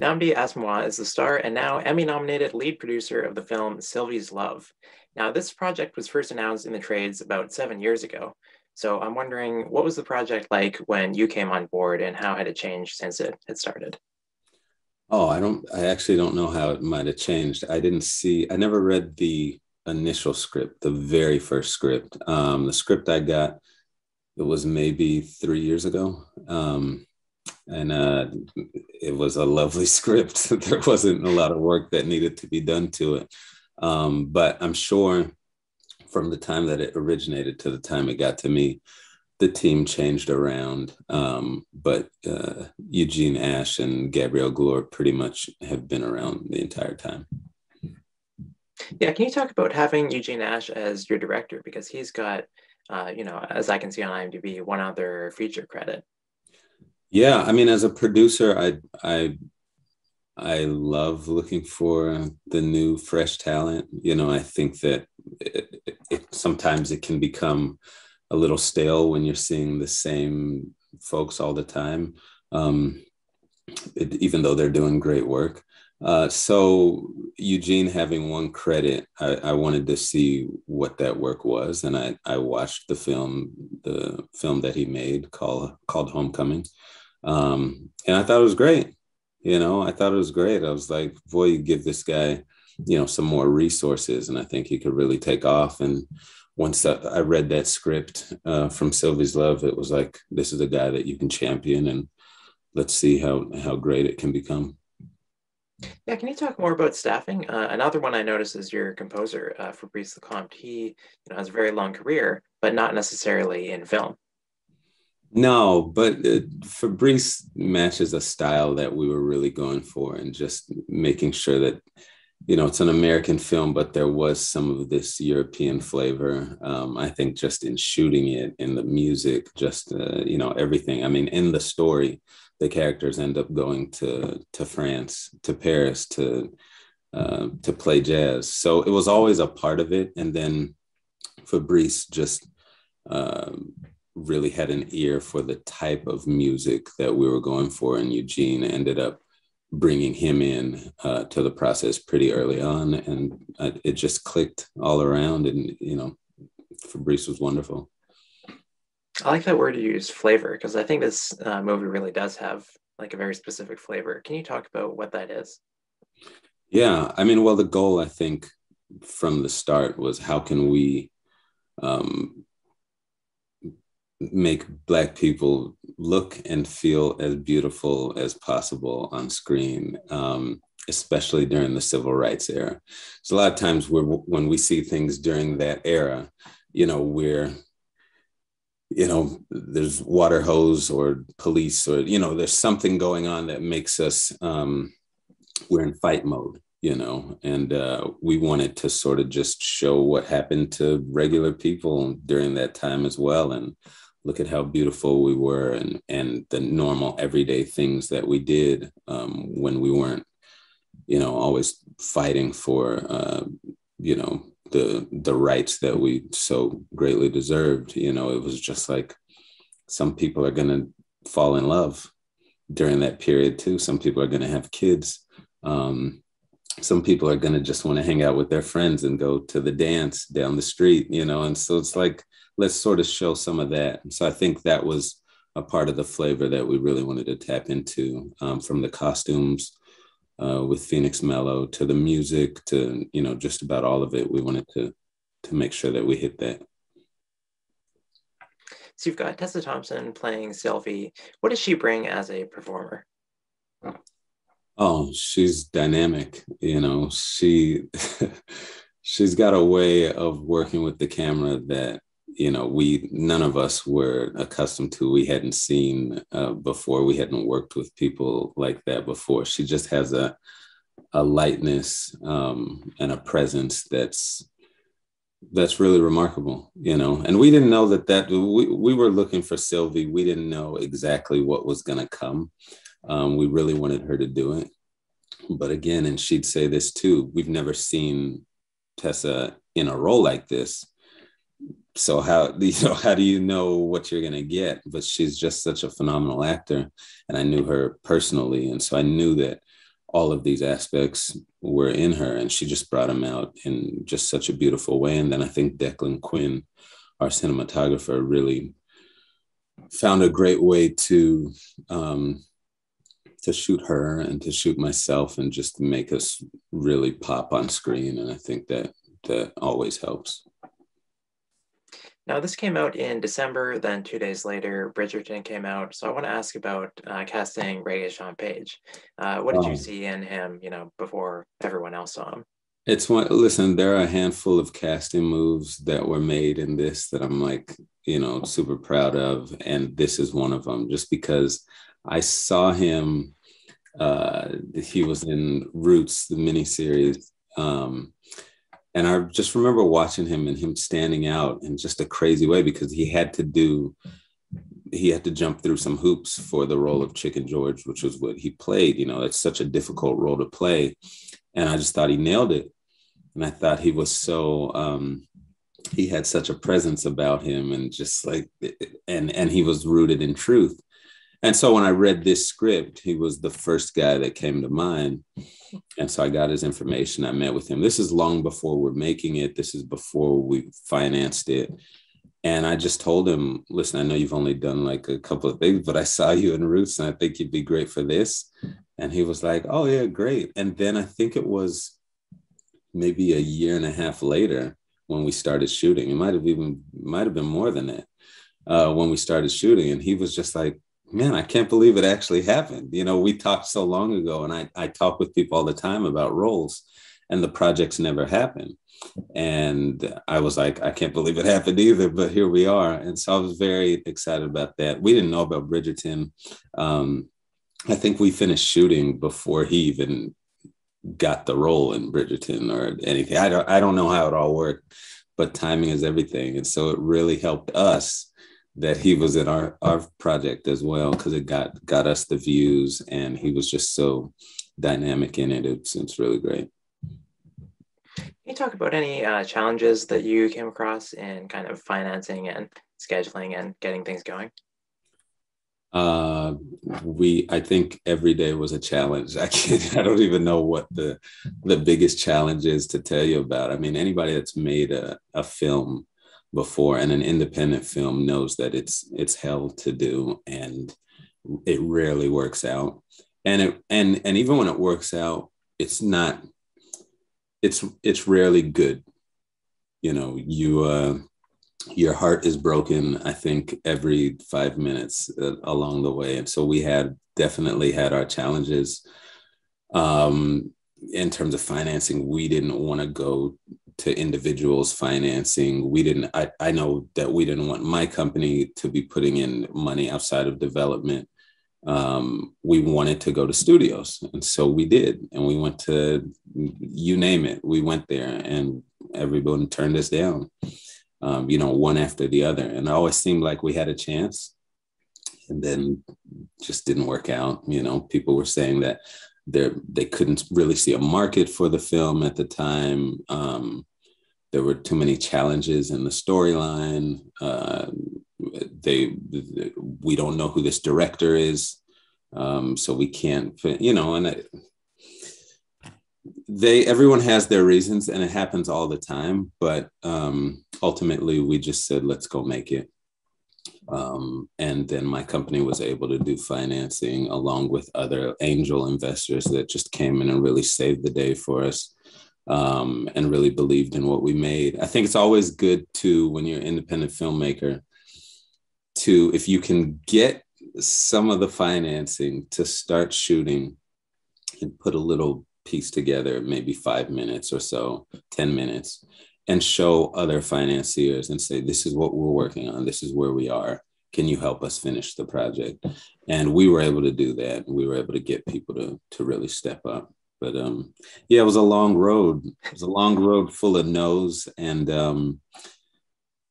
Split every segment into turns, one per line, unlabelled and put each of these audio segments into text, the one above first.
Nnamdi Asomugha is the star and now Emmy nominated lead producer of the film Sylvie's Love. Now, this project was first announced in the trades about seven years ago. So I'm wondering, what was the project like when you came on board and how had it changed since it had started?
Oh, I don't, I actually don't know how it might have changed. I didn't see, I never read the initial script, the very first script. Um, the script I got, it was maybe three years ago. Um, and uh, it was a lovely script. there wasn't a lot of work that needed to be done to it. Um, but I'm sure from the time that it originated to the time it got to me, the team changed around. Um, but uh, Eugene Ashe and Gabrielle Glore pretty much have been around the entire time.
Yeah, can you talk about having Eugene Ashe as your director? Because he's got, uh, you know, as I can see on IMDb, one other feature credit.
Yeah, I mean, as a producer, I I I love looking for the new, fresh talent. You know, I think that it, it, it, sometimes it can become a little stale when you're seeing the same folks all the time, um, even though they're doing great work. Uh, so Eugene having one credit, I, I, wanted to see what that work was, and I, I watched the film, the film that he made called called Homecoming, um, and I thought it was great. You know, I thought it was great. I was like, boy, you give this guy, you know, some more resources, and I think he could really take off. And once I read that script uh, from Sylvie's Love, it was like, this is a guy that you can champion, and let's see how how great it can become.
Yeah, can you talk more about staffing? Uh, another one I noticed is your composer, uh, Fabrice Lecomte. He you know, has a very long career, but not necessarily in film.
No, but uh, Fabrice matches a style that we were really going for, and just making sure that you know it's an American film, but there was some of this European flavor. Um, I think just in shooting it, in the music, just uh, you know everything. I mean, in the story, the characters end up going to to France, to Paris, to uh, to play jazz. So it was always a part of it, and then Fabrice just. Um, really had an ear for the type of music that we were going for, and Eugene ended up bringing him in uh, to the process pretty early on, and it just clicked all around. And you know, Fabrice was wonderful.
I like that word you use, flavor, because I think this uh, movie really does have like a very specific flavor. Can you talk about what that is?
Yeah, I mean, well, the goal I think from the start was how can we um, make black people look and feel as beautiful as possible on screen um, especially during the civil rights era so a lot of times when we see things during that era you know we're you know there's water hose or police or you know there's something going on that makes us um, we're in fight mode you know? And uh, we wanted to sort of just show what happened to regular people during that time as well and look at how beautiful we were and and the normal everyday things that we did um, when we weren't you know always fighting for uh, you know the the rights that we so greatly deserved you know it was just like some people are going to fall in love during that period too some people are going to have kids um, some people are going to just want to hang out with their friends and go to the dance down the street you know and so it's like let's sort of show some of that. So I think that was a part of the flavor that we really wanted to tap into um, from the costumes uh, with Phoenix Mellow to the music to, you know, just about all of it. We wanted to, to make sure that we hit that.
So you've got Tessa Thompson playing Sylvie. What does she bring as a performer?
Oh, she's dynamic. You know, she she's got a way of working with the camera that you know we none of us were accustomed to we hadn't seen uh, before we hadn't worked with people like that before. She just has a a lightness um, and a presence that's that's really remarkable you know? And we didn't know that that we, we were looking for sylvie. We didn't know exactly what was going to come. Um, we really wanted her to do it. But again and she'd say this too we've never seen tessa in a role like this so how you know how do you know what you're gonna get? But she's just such a phenomenal actor and i knew her personally and so i knew that all of these aspects were in her and she just brought them out in just such a beautiful way. And then i think declan quinn our cinematographer really found a great way to um, to shoot her and to shoot myself and just make us really pop on screen and i think that that always helps
now this came out in december then two days later bridgerton came out. So i want to ask about uh, casting Rege-Jean Page. Uh, what did you um, see in him you know before everyone else saw him?
It's one listen there are a handful of casting moves that were made in this that i'm like you know super proud of and this is one of them just because i saw him uh he was in roots the miniseries um and i just remember watching him and him standing out in just a crazy way because he had to do he had to jump through some hoops for the role of chicken george which was what he played you know it's such a difficult role to play. And i just thought he nailed it. And i thought he was so um he had such a presence about him and just like and and he was rooted in truth and so when i read this script he was the first guy that came to mind. And so i got his information. I met with him. This is long before we're making it. This is before we financed it. And i just told him listen i know you've only done like a couple of things but i saw you in roots and i think you'd be great for this. And he was like oh yeah great. And then i think it was maybe a year and a half later when we started shooting. It might have even might have been more than that uh, when we started shooting. And he was just like, "Man, I can't believe it actually happened." You know, we talked so long ago, and I I talk with people all the time about roles, and the projects never happen. And I was like, I can't believe it happened either, but here we are. And so I was very excited about that. We didn't know about Bridgerton. Um, I think we finished shooting before he even got the role in Bridgerton or anything. I don't I don't know how it all worked, but timing is everything. And so it really helped us that he was in our our project as well because it got got us the views and he was just so dynamic in it. It's it's really great.
Can you talk about any uh, challenges that you came across in kind of financing and scheduling and getting things going?
uh we i think every day was a challenge i can't i don't even know what the the biggest challenge is to tell you about i mean anybody that's made a, a film before and an independent film knows that it's it's hell to do and it rarely works out. And it and and even when it works out it's not it's it's rarely good. You know you uh your heart is broken i think every five minutes uh, along the way. And so we had definitely had our challenges. Um, in terms of financing we didn't want to go to individuals financing we didn't I, I know that we didn't want my company to be putting in money outside of development um, we wanted to go to studios and so we did and we went to you name it we went there and everyone turned us down um, you know, one after the other. And it always seemed like we had a chance and then just didn't work out. You know, people were saying that they they couldn't really see a market for the film at the time. Um, there were too many challenges in the storyline. Uh, they, we don't know who this director is, um, so we can't, you know, and. They everyone has their reasons and it happens all the time but um, ultimately we just said let's go make it um, and then my company was able to do financing along with other angel investors that just came in and really saved the day for us um, and really believed in what we made i think it's always good to when you're an independent filmmaker to if you can get some of the financing to start shooting and put a little piece together maybe five minutes or so, 10 minutes, and show other financiers and say, this is what we're working on, this is where we are. Can you help us finish the project? And we were able to do that. We were able to get people to, to really step up. But um, yeah, it was a long road. It was a long road full of no's and um,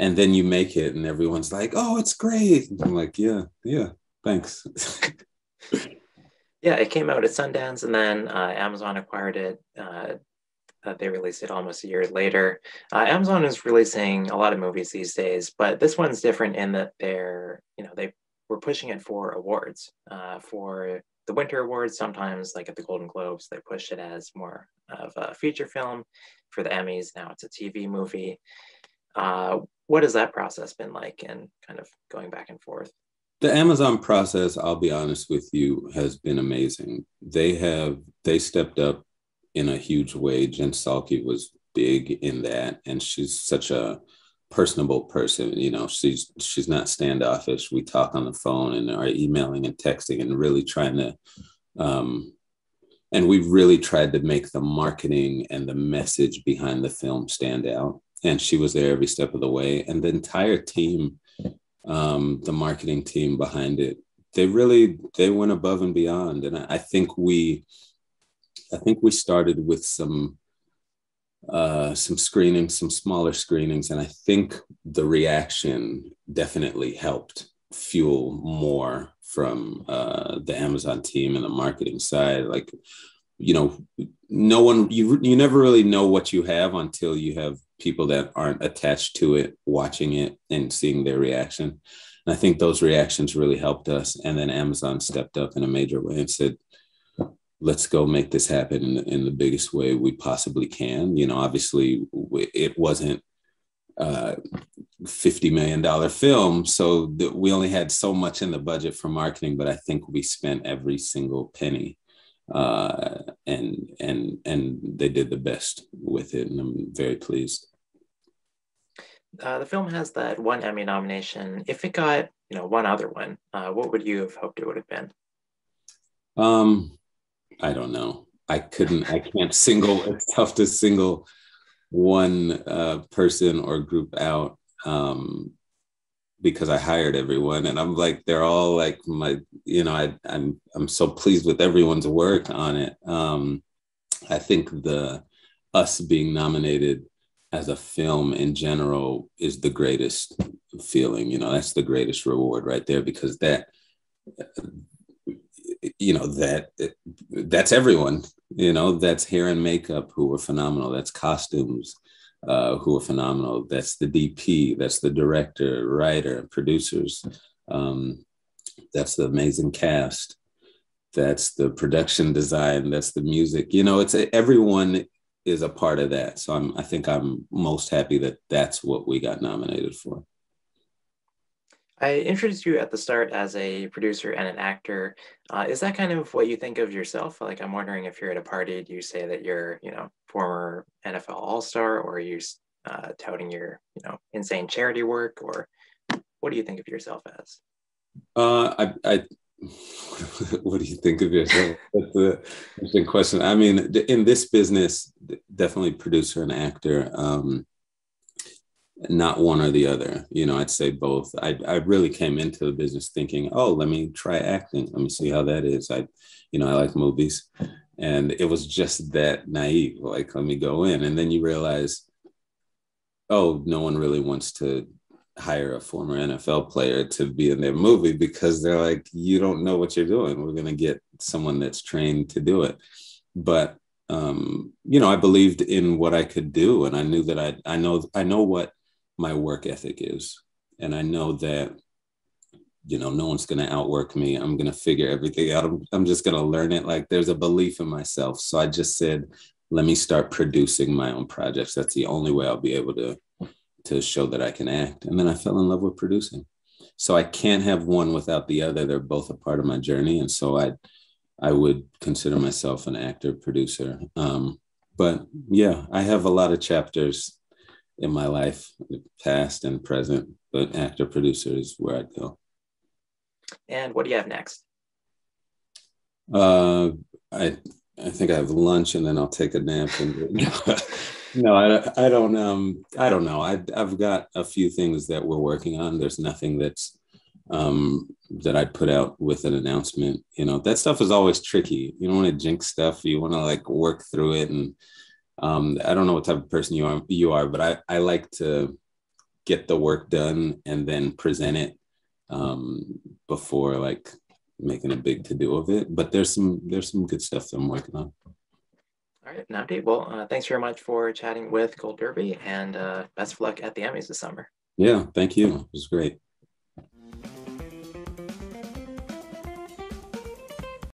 and then you make it and everyone's like, oh, it's great. I'm like, yeah, yeah, thanks.
Yeah, it came out at Sundance, and then uh, Amazon acquired it. Uh, they released it almost a year later. Uh, Amazon is releasing a lot of movies these days, but this one's different in that they're, you know, they were pushing it for awards, uh, for the Winter Awards. Sometimes, like at the Golden Globes, they push it as more of a feature film. For the Emmys, now it's a TV movie. Uh, what has that process been like, and kind of going back and forth?
The Amazon process, I'll be honest with you, has been amazing. They have they stepped up in a huge way. Jen Salke was big in that, and she's such a personable person. You know, she's she's not standoffish. We talk on the phone and are emailing and texting and really trying to um, and we really tried to make the marketing and the message behind the film stand out. And she was there every step of the way. And the entire team, um, the marketing team behind it, they really they went above and beyond. And I, I think we, I think we started with some uh, some screenings, some smaller screenings, and I think the reaction definitely helped fuel more from uh, the Amazon team and the marketing side. Like, you know, no one you you never really know what you have until you have people that aren't attached to it watching it and seeing their reaction. And I think those reactions really helped us. And then Amazon stepped up in a major way and said, let's go make this happen in, in the biggest way we possibly can. You know, obviously it wasn't uh, $50 million film. So we only had so much in the budget for marketing, but I think we spent every single penny uh, and, and, and they did the best with it. And I'm very pleased.
Uh, the film has that one Emmy nomination. If it got, you know, one other one, uh, what would you have hoped it would have been?
Um, I don't know. I couldn't. I can't single. It's tough to single one uh, person or group out um, because I hired everyone, and I'm like they're all like my. You know, I, I'm I'm so pleased with everyone's work on it. Um, I think the us being nominated as a film in general is the greatest feeling. You know, that's the greatest reward right there because that you know that that's everyone you know that's hair and makeup who were phenomenal that's costumes uh, who are phenomenal that's the dp that's the director writer producers um, that's the amazing cast that's the production design that's the music you know it's everyone is a part of that. So i'm i think i'm most happy that that's what we got nominated for
I introduced you at the start as a producer and an actor. Uh, is that kind of what you think of yourself? Like, I'm wondering if you're at a party, do you say that you're, you know, former NFL All Star, or are you uh, touting your, you know, insane charity work, or what do you think of yourself as?
Uh, I, I what do you think of yourself? That's an interesting question. I mean, in this business, definitely producer and actor. Um, not one or the other. You know, I'd say both. I, I really came into the business thinking, oh, let me try acting. Let me see how that is. I, you know, I like movies. And it was just that naive, like, let me go in. And then you realize, oh, no one really wants to hire a former NFL player to be in their movie because they're like, you don't know what you're doing. We're going to get someone that's trained to do it. But um, you know, I believed in what I could do, and I knew that I I know I know what my work ethic is. And I know that, you know, no one's going to outwork me. I'm going to figure everything out. I'm, I'm just going to learn it. Like there's a belief in myself. So I just said, let me start producing my own projects. That's the only way I'll be able to, to show that I can act. And then I fell in love with producing. So I can't have one without the other. They're both a part of my journey. And so I, I would consider myself an actor producer. Um, but yeah, I have a lot of chapters in my life, past and present, but actor producer is where I'd go.
And what do you have next?
Uh, I I think I have lunch and then I'll take a nap. And no, I, I don't um I don't know. I I've got a few things that we're working on. There's nothing that's um that I'd put out with an announcement. You know, that stuff is always tricky. You don't want to jinx stuff. You want to like work through it and um, I don't know what type of person you are, you are, but I, I like to get the work done and then present it um, before like making a big to do of it. But there's some there's some good stuff that I'm working on.
All right, Nnamdi. Well, uh, thanks very much for chatting with Gold Derby, and uh, best of luck at the Emmys this summer.
Yeah, thank you. It was great.